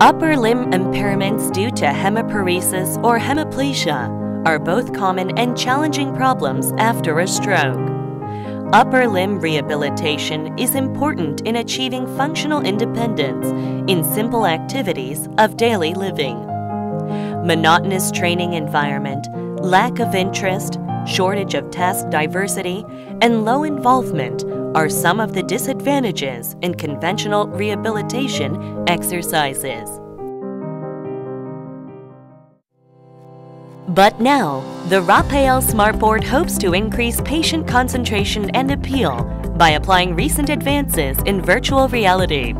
Upper limb impairments due to hemiparesis or hemiplegia are both common and challenging problems after a stroke. Upper limb rehabilitation is important in achieving functional independence in simple activities of daily living. Monotonous training environment, lack of interest, shortage of task diversity, and low involvement are some of the disadvantages in conventional rehabilitation exercises. But now, the Rapael Smartboard hopes to increase patient concentration and appeal by applying recent advances in virtual reality.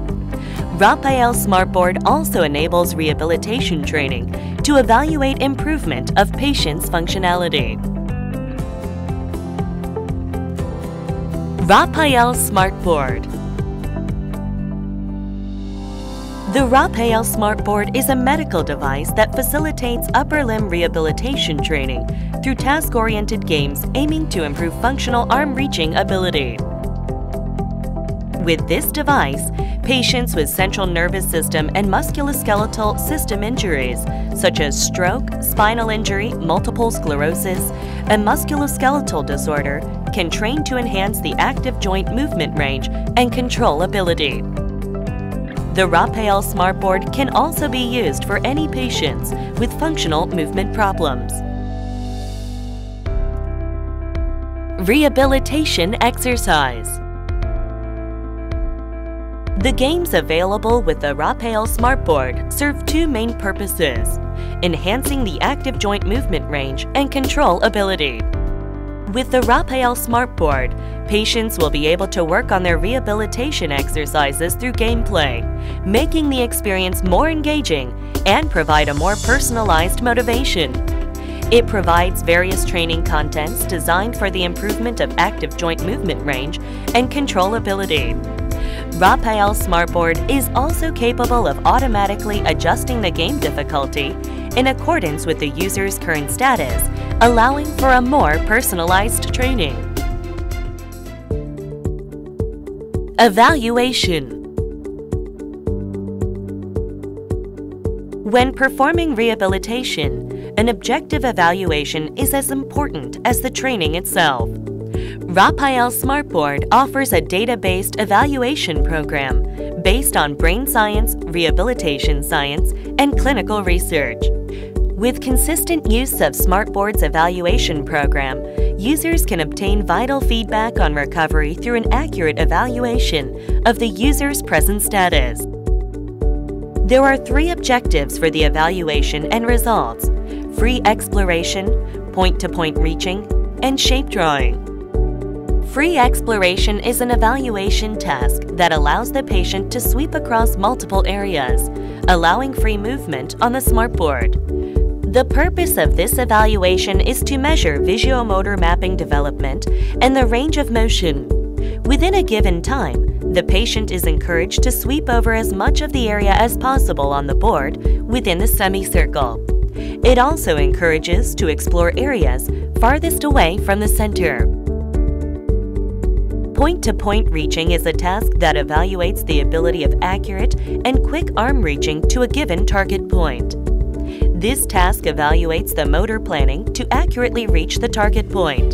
Rapael Smartboard also enables rehabilitation training to evaluate improvement of patients' functionality. Rapael Smartboard The Rapael Smartboard is a medical device that facilitates upper limb rehabilitation training through task-oriented games aiming to improve functional arm-reaching ability. With this device, patients with central nervous system and musculoskeletal system injuries, such as stroke, spinal injury, multiple sclerosis, and musculoskeletal disorder, can train to enhance the active joint movement range and control ability. The Rapael Smartboard can also be used for any patients with functional movement problems. Rehabilitation Exercise the games available with the Rapael Smartboard serve two main purposes, enhancing the active joint movement range and control ability. With the Rapael Smartboard, patients will be able to work on their rehabilitation exercises through gameplay, making the experience more engaging and provide a more personalized motivation. It provides various training contents designed for the improvement of active joint movement range and control ability. Rapael Smartboard is also capable of automatically adjusting the game difficulty in accordance with the user's current status, allowing for a more personalized training. Evaluation When performing rehabilitation, an objective evaluation is as important as the training itself. Rapael Smartboard offers a data-based evaluation program based on brain science, rehabilitation science, and clinical research. With consistent use of Smartboard's evaluation program, users can obtain vital feedback on recovery through an accurate evaluation of the user's present status. There are three objectives for the evaluation and results, free exploration, point-to-point -point reaching, and shape drawing. Free exploration is an evaluation task that allows the patient to sweep across multiple areas, allowing free movement on the smartboard. The purpose of this evaluation is to measure visuomotor mapping development and the range of motion. Within a given time, the patient is encouraged to sweep over as much of the area as possible on the board within the semicircle. It also encourages to explore areas farthest away from the center. Point-to-point -point reaching is a task that evaluates the ability of accurate and quick arm reaching to a given target point. This task evaluates the motor planning to accurately reach the target point.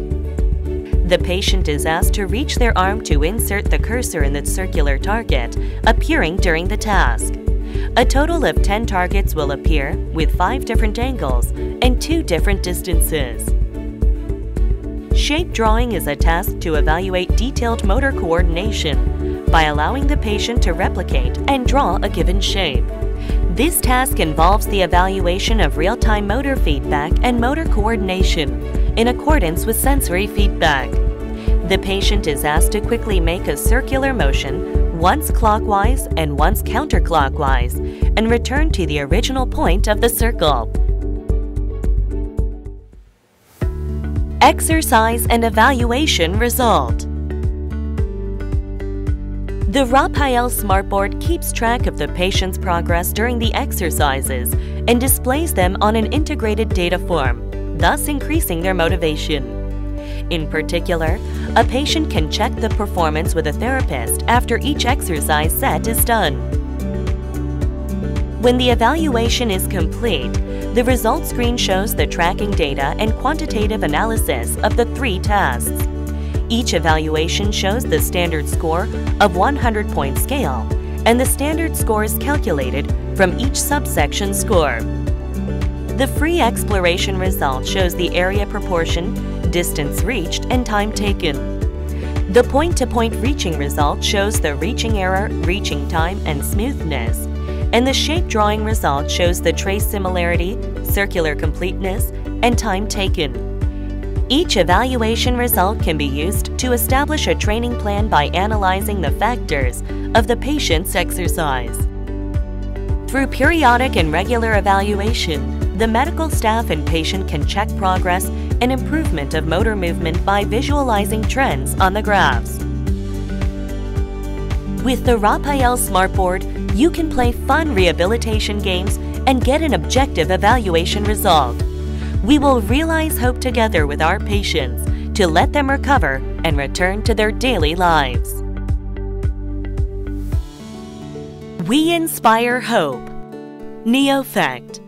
The patient is asked to reach their arm to insert the cursor in the circular target, appearing during the task. A total of 10 targets will appear with 5 different angles and 2 different distances. Shape drawing is a task to evaluate detailed motor coordination by allowing the patient to replicate and draw a given shape. This task involves the evaluation of real-time motor feedback and motor coordination in accordance with sensory feedback. The patient is asked to quickly make a circular motion once clockwise and once counterclockwise and return to the original point of the circle. Exercise and Evaluation Result The Rapael Smartboard keeps track of the patient's progress during the exercises and displays them on an integrated data form, thus increasing their motivation. In particular, a patient can check the performance with a therapist after each exercise set is done. When the evaluation is complete, the result screen shows the tracking data and quantitative analysis of the three tests. Each evaluation shows the standard score of 100-point scale, and the standard score is calculated from each subsection score. The free exploration result shows the area proportion, distance reached, and time taken. The point-to-point -point reaching result shows the reaching error, reaching time, and smoothness. And the shape drawing result shows the trace similarity, circular completeness, and time taken. Each evaluation result can be used to establish a training plan by analyzing the factors of the patient's exercise. Through periodic and regular evaluation, the medical staff and patient can check progress and improvement of motor movement by visualizing trends on the graphs. With the Rapael Smartboard, you can play fun rehabilitation games and get an objective evaluation result. We will realize hope together with our patients to let them recover and return to their daily lives. We inspire hope. Neofect.